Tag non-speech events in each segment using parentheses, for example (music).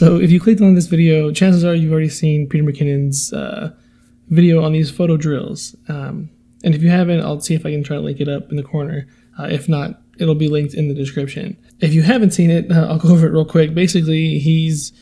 So if you clicked on this video, chances are you've already seen Peter McKinnon's uh, video on these photo drills. Um, and if you haven't, I'll see if I can try to link it up in the corner. Uh, if not, it'll be linked in the description. If you haven't seen it, uh, (laughs) I'll go over it real quick. Basically, he's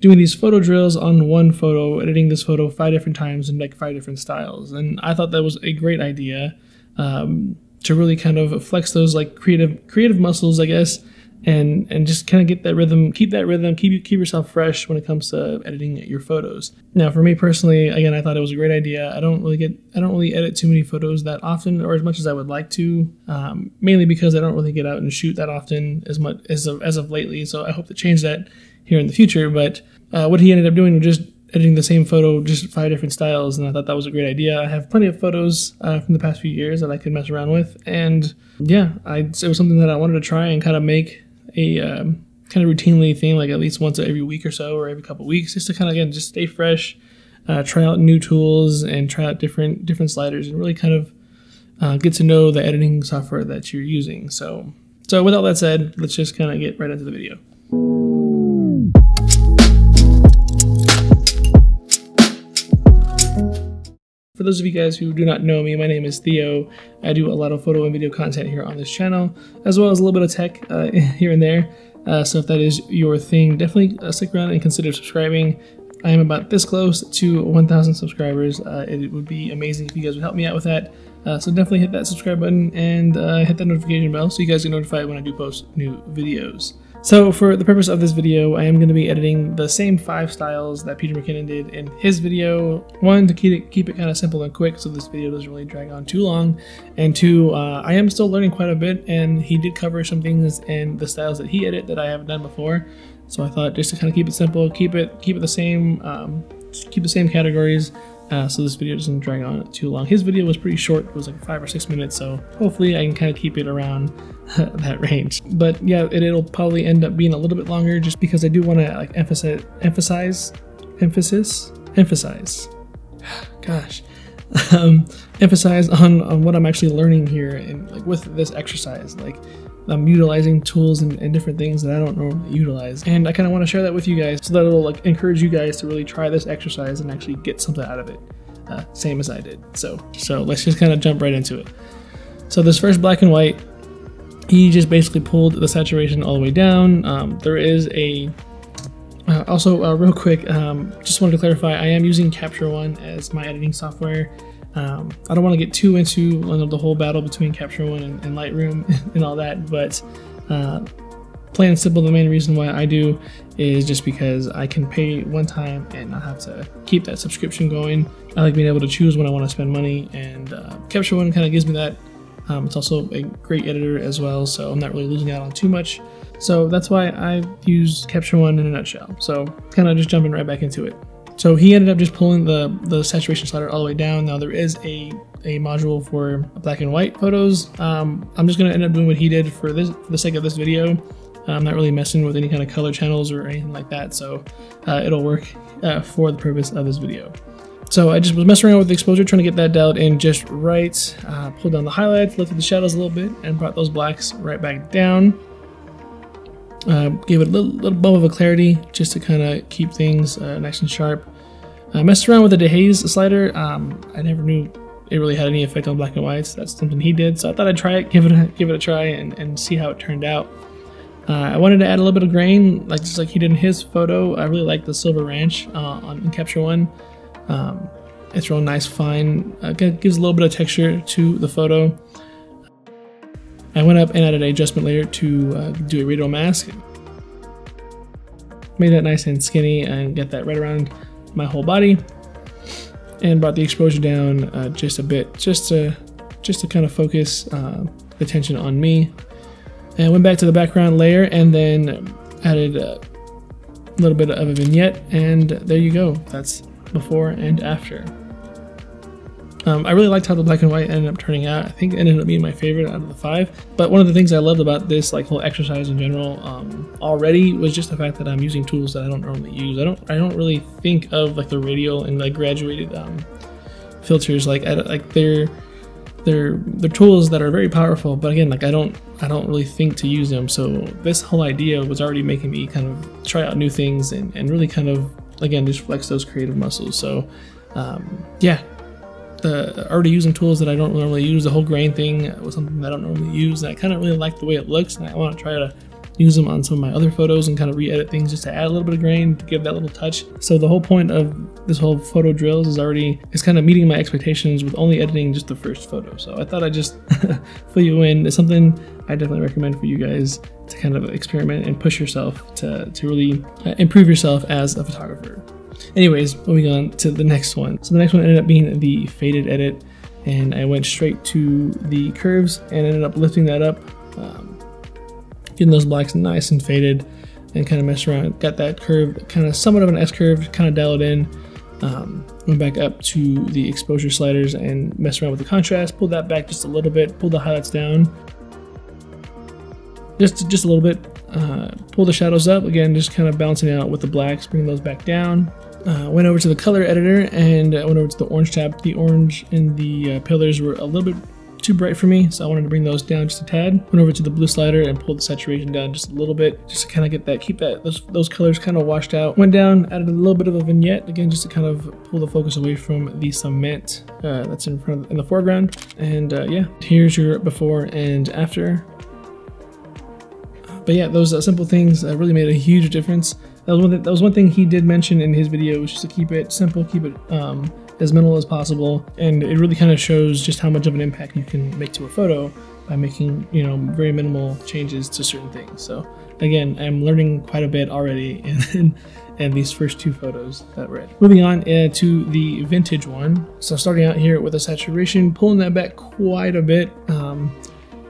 doing these photo drills on one photo, editing this photo five different times in like five different styles. And I thought that was a great idea um, to really kind of flex those like creative creative muscles, I guess, and and just kind of get that rhythm, keep that rhythm, keep keep yourself fresh when it comes to editing your photos. Now, for me personally, again, I thought it was a great idea. I don't really get, I don't really edit too many photos that often, or as much as I would like to, um, mainly because I don't really get out and shoot that often as much as of, as of lately. So I hope to change that here in the future. But uh, what he ended up doing was just editing the same photo, just five different styles, and I thought that was a great idea. I have plenty of photos uh, from the past few years that I could mess around with, and yeah, I, it was something that I wanted to try and kind of make a um, kind of routinely thing, like at least once every week or so, or every couple weeks, just to kind of again just stay fresh, uh, try out new tools, and try out different different sliders, and really kind of uh, get to know the editing software that you're using. So, so with all that said, let's just kind of get right into the video. For those of you guys who do not know me, my name is Theo. I do a lot of photo and video content here on this channel, as well as a little bit of tech uh, (laughs) here and there. Uh, so if that is your thing, definitely uh, stick around and consider subscribing. I am about this close to 1,000 subscribers. Uh, it would be amazing if you guys would help me out with that. Uh, so definitely hit that subscribe button and uh, hit that notification bell so you guys get notified when I do post new videos. So for the purpose of this video, I am going to be editing the same five styles that Peter McKinnon did in his video. One, to keep it, keep it kind of simple and quick so this video doesn't really drag on too long. And two, uh, I am still learning quite a bit and he did cover some things in the styles that he edit that I haven't done before. So I thought just to kind of keep it simple, keep it keep it the same, um, keep the same categories, uh, so this video doesn't drag on too long. His video was pretty short, it was like five or six minutes, so hopefully I can kind of keep it around (laughs) that range. But yeah, it, will probably end up being a little bit longer just because I do want to like emphasize, emphasize, emphasis, emphasize, (gasps) gosh, (laughs) um, emphasize on, on what I'm actually learning here and like with this exercise. Like I'm utilizing tools and, and, different things that I don't normally utilize. And I kind of want to share that with you guys so that it'll like encourage you guys to really try this exercise and actually get something out of it. Uh, same as I did. So, so let's just kind of jump right into it. So this first black and white, he just basically pulled the saturation all the way down. Um, there is a uh, also, uh, real quick, um, just wanted to clarify, I am using Capture One as my editing software. Um, I don't want to get too into the whole battle between Capture One and, and Lightroom (laughs) and all that, but uh, plain and simple, the main reason why I do is just because I can pay one time and not have to keep that subscription going. I like being able to choose when I want to spend money, and uh, Capture One kind of gives me that. Um, it's also a great editor as well, so I'm not really losing out on too much. So that's why I use Capture One in a nutshell. So kind of just jumping right back into it. So he ended up just pulling the, the saturation slider all the way down. Now there is a, a module for black and white photos. Um, I'm just gonna end up doing what he did for this for the sake of this video. I'm not really messing with any kind of color channels or anything like that, so uh, it'll work uh, for the purpose of this video. So I just was messing around with the exposure, trying to get that dialed in just right. Uh, pulled down the highlights, lifted the shadows a little bit, and brought those blacks right back down. Uh, gave it a little, little bump of a clarity just to kind of keep things uh, nice and sharp. I messed around with the dehaze slider. Um, I never knew it really had any effect on black and whites. That's something he did, so I thought I'd try it, (laughs) give it a, give it a try, and, and see how it turned out. Uh, I wanted to add a little bit of grain, like just like he did in his photo. I really like the Silver Rich uh, on Capture One. Um, it's real nice, fine. Uh, gives a little bit of texture to the photo. I went up and added an adjustment layer to uh, do a radial mask. Made that nice and skinny and get that right around my whole body. And brought the exposure down uh, just a bit, just to just to kind of focus uh, the attention on me. And went back to the background layer and then added a little bit of a vignette and there you go. That's before and after. Um, I really liked how the black and white ended up turning out. I think it ended up being my favorite out of the five. But one of the things I loved about this like whole exercise in general um, already was just the fact that I'm using tools that I don't normally use. I don't I don't really think of like the radial and like graduated um, filters like I, like they're they're they're tools that are very powerful. But again, like I don't I don't really think to use them. So this whole idea was already making me kind of try out new things and, and really kind of again just flex those creative muscles. So um, yeah, the already using tools that I don't normally use. The whole grain thing was something that I don't normally use, and I kind of really like the way it looks, and I want to try to use them on some of my other photos and kind of re-edit things just to add a little bit of grain to give that little touch. So the whole point of this whole photo drills is already is kind of meeting my expectations with only editing just the first photo. So I thought I'd just (laughs) fill you in. It's something I definitely recommend for you guys to kind of experiment and push yourself to, to really uh, improve yourself as a photographer. Anyways, moving on to the next one. So the next one ended up being the faded edit and I went straight to the curves and ended up lifting that up, um, getting those blacks nice and faded and kind of messed around. Got that curve, kind of somewhat of an S curve, kind of dialed in. Um, went back up to the exposure sliders and messed around with the contrast, pulled that back just a little bit, pulled the highlights down. Just, just a little bit, uh, pull the shadows up, again, just kind of balancing out with the blacks, bring those back down, uh, went over to the color editor and uh, went over to the orange tab. The orange and the uh, pillars were a little bit too bright for me, so I wanted to bring those down just a tad. Went over to the blue slider and pulled the saturation down just a little bit, just to kind of get that, keep that those, those colors kind of washed out. Went down, added a little bit of a vignette, again, just to kind of pull the focus away from the cement uh, that's in front of, in the foreground. And uh, yeah, here's your before and after. But yeah, those uh, simple things really made a huge difference. That was one. Th that was one thing he did mention in his video, was just to keep it simple, keep it um, as minimal as possible, and it really kind of shows just how much of an impact you can make to a photo by making you know very minimal changes to certain things. So again, I'm learning quite a bit already (laughs) in, these first two photos that we're. Moving on uh, to the vintage one. So starting out here with a saturation, pulling that back quite a bit. Um,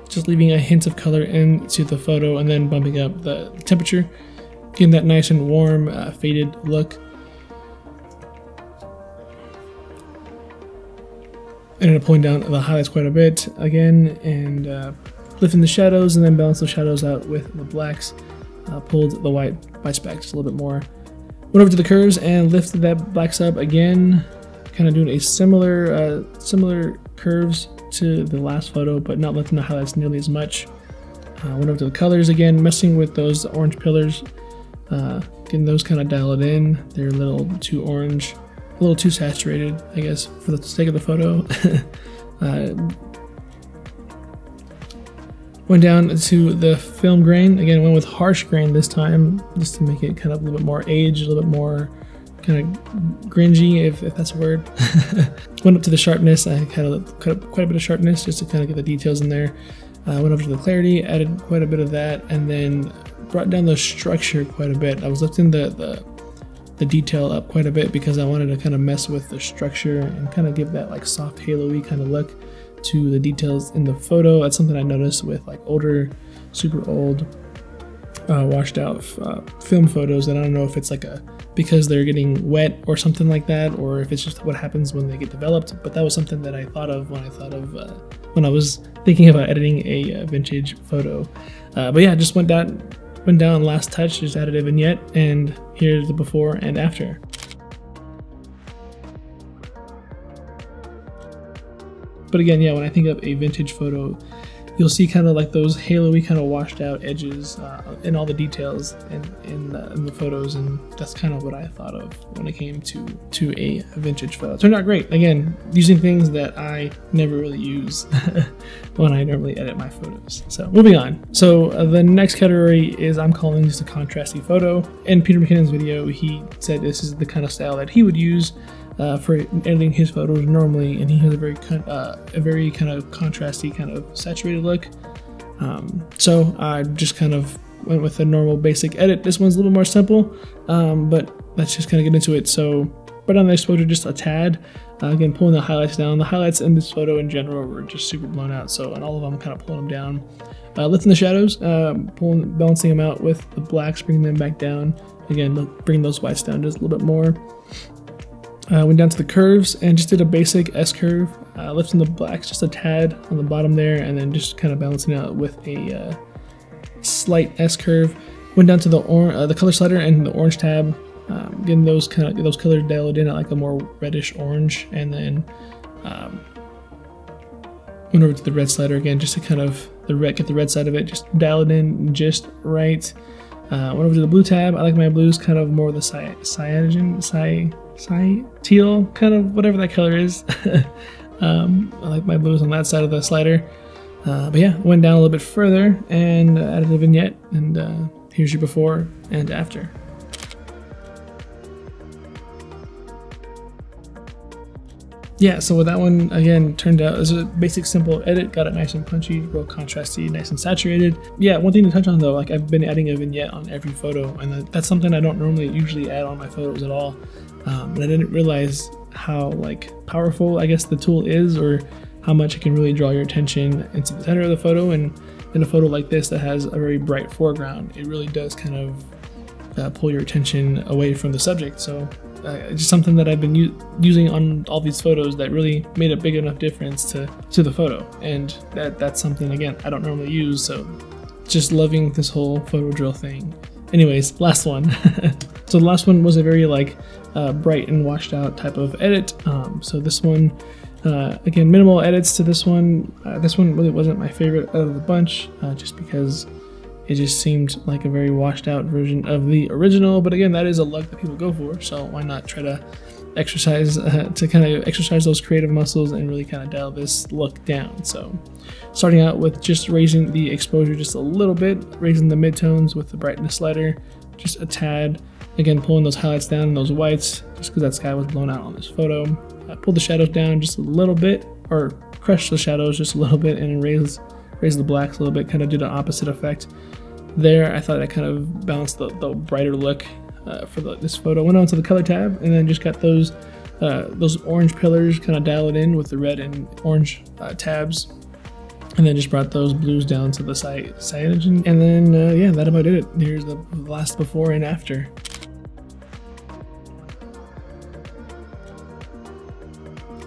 just leaving a hint of color into the photo and then bumping up the temperature Getting that nice and warm, uh, faded look. Ended up pulling down the highlights quite a bit again and uh, lifting the shadows and then balance the shadows out with the blacks. Uh, pulled the white back just a little bit more. Went over to the curves and lifted that blacks up again, kind of doing a similar uh, similar curves to the last photo, but not lifting the highlights nearly as much. Uh, went over to the colors again, messing with those orange pillars uh, getting those kind of dialed in. They're a little too orange, a little too saturated, I guess, for the sake of the photo. (laughs) uh, went down to the film grain. Again, went with harsh grain this time, just to make it kind of a little bit more aged, a little bit more kind of gringy, if, if that's a word. (laughs) went up to the sharpness. I had a, cut up quite a bit of sharpness just to kind of get the details in there. Uh, went over to the clarity, added quite a bit of that, and then brought down the structure quite a bit. I was lifting the, the, the detail up quite a bit because I wanted to kind of mess with the structure and kind of give that like soft halo-y kind of look to the details in the photo. That's something I noticed with like older, super old, uh, washed out uh, film photos. And I don't know if it's like a because they're getting wet or something like that, or if it's just what happens when they get developed. But that was something that I thought of when I thought of uh, when I was thinking about editing a uh, vintage photo. Uh, but yeah, just went down went down last touch, just added a vignette, and here's the before and after. But again, yeah, when I think of a vintage photo, you'll see kind of like those halo-y kind of washed out edges uh, in all the details in, in, uh, in, the photos and that's kind of what I thought of when it came to to a vintage photo. Turned out great. Again, using things that I never really use (laughs) when I normally edit my photos. So moving on. So uh, the next category is I'm calling just a contrasty photo. In Peter McKinnon's video, he said this is the kind of style that he would use uh, for editing his photos normally, and he has a very uh, a very kind of contrasty, kind of saturated look. Um, so I just kind of went with a normal basic edit. This one's a little more simple, um, but let's just kind of get into it. So right on the exposure just a tad. Uh, again, pulling the highlights down. The highlights in this photo in general were just super blown out, so on all of them, kind of pulling them down. Uh, lifting the shadows, uh, pulling, balancing them out with the blacks, bringing them back down. Again, bringing those whites down just a little bit more. Uh, went down to the curves and just did a basic S curve, uh, lifting the blacks just a tad on the bottom there, and then just kind of balancing out with a uh, slight S curve. Went down to the or uh, the color slider and the orange tab, um, getting those kind of those colors dialed in at like a more reddish orange, and then um, went over to the red slider again just to kind of the red, get the red side of it, just dial it in just right. Uh, went over to the blue tab. I like my blues kind of more the cy- cyanogen, cy, cy, teal, kind of whatever that color is. (laughs) um, I like my blues on that side of the slider. Uh, but yeah, went down a little bit further and added a vignette, and uh, here's your before and after. Yeah, so with that one, again, turned out as a basic, simple edit, got it nice and punchy, real contrasty, nice and saturated. Yeah, one thing to touch on though, like I've been adding a vignette on every photo, and that's something I don't normally usually add on my photos at all. Um, but I didn't realize how like powerful I guess the tool is, or how much it can really draw your attention into the center of the photo. And in a photo like this that has a very bright foreground, it really does kind of uh, pull your attention away from the subject. So uh, just something that I've been using on all these photos that really made a big enough difference to to the photo, and that that's something again I don't normally use. So just loving this whole photo drill thing. Anyways, last one. (laughs) so the last one was a very like uh, bright and washed out type of edit. Um, so this one. Uh, again, minimal edits to this one. Uh, this one really wasn't my favorite out of the bunch, uh, just because it just seemed like a very washed out version of the original. But again, that is a look that people go for, so why not try to exercise uh, (laughs) to kind of exercise those creative muscles and really kind of dial this look down. So, starting out with just raising the exposure just a little bit, raising the midtones with the brightness slider just a tad. Again, pulling those highlights down and those whites, just because that sky was blown out on this photo. I pulled the shadows down just a little bit, or crush the shadows just a little bit, and raise raise the blacks a little bit, kind of do the opposite effect there. I thought I kind of balanced the, the brighter look uh, for the, this photo. Went on to the color tab and then just got those uh, those orange pillars kind of dialed in with the red and orange uh, tabs. And then just brought those blues down to the side cyanogen. And then, uh, yeah, that about did it. Here's the last before and after.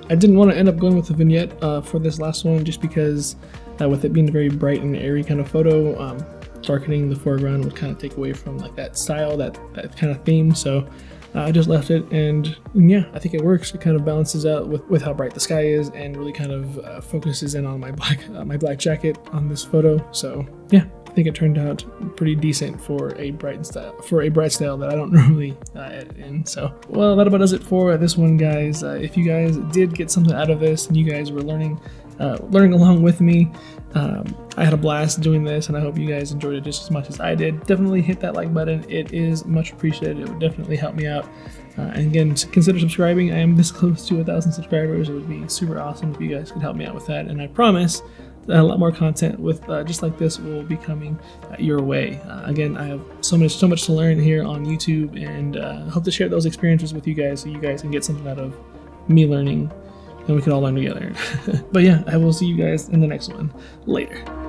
I didn't want to end up going with a vignette uh, for this last one just because with it being a very bright and airy kind of photo, um, darkening the foreground would kind of take away from like that style, that, that kind of theme. So uh, I just left it and, and, yeah, I think it works. It kind of balances out with, with how bright the sky is and really kind of uh, focuses in on my black (laughs) uh, my black jacket on this photo. So yeah, I think it turned out pretty decent for a bright style for a bright style that I don't (laughs) normally uh, edit in. So well, that about does it for this one, guys. Uh, if you guys did get something out of this and you guys were learning uh, learning along with me. Um, I had a blast doing this, and I hope you guys enjoyed it just as much as I did. Definitely hit that like button, it is much appreciated. It would definitely help me out. Uh, and again, consider subscribing. I am this close to a thousand subscribers. It would be super awesome if you guys could help me out with that. And I promise a lot more content with uh, just like this will be coming uh, your way. Uh, again, I have so much so much to learn here on YouTube, and uh, hope to share those experiences with you guys so you guys can get something out of me learning and we can all learn together. (laughs) but yeah, I will see you guys in the next one. Later.